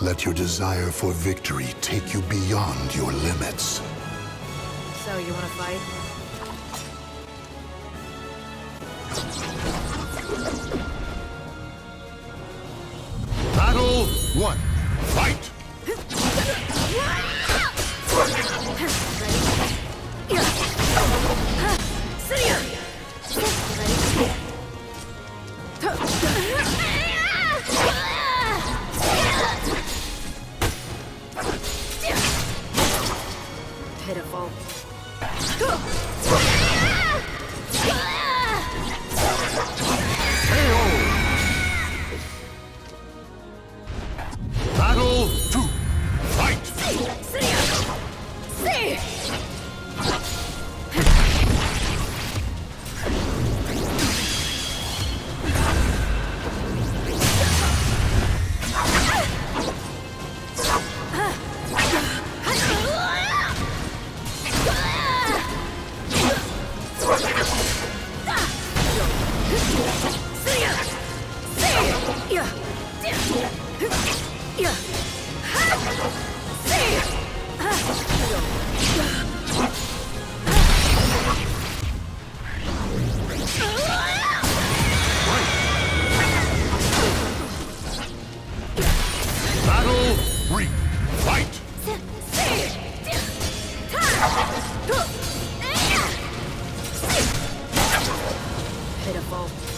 Let your desire for victory take you beyond your limits. So, you wanna fight? Battle one. Pitiful. Battle Pitiful.